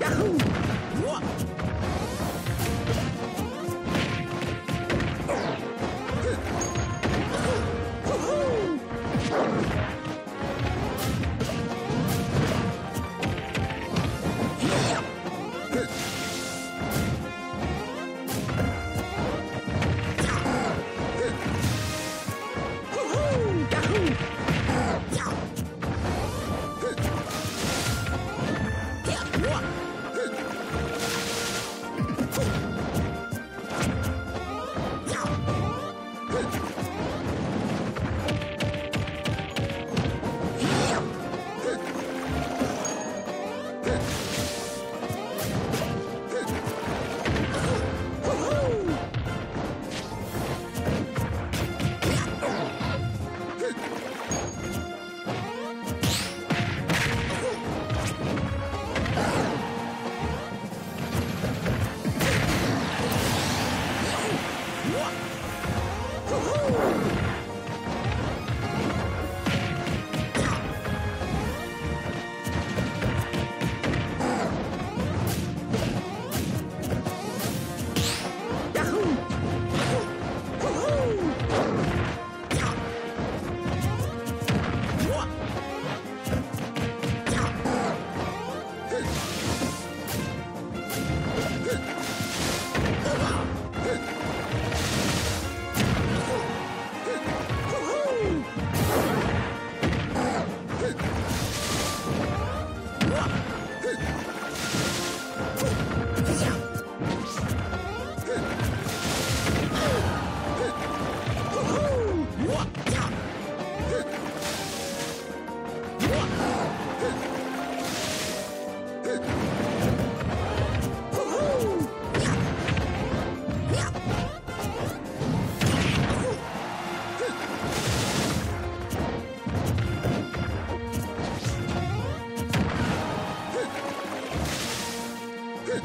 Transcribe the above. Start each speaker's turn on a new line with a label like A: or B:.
A: Yahoo! What? 乱。
B: Huh!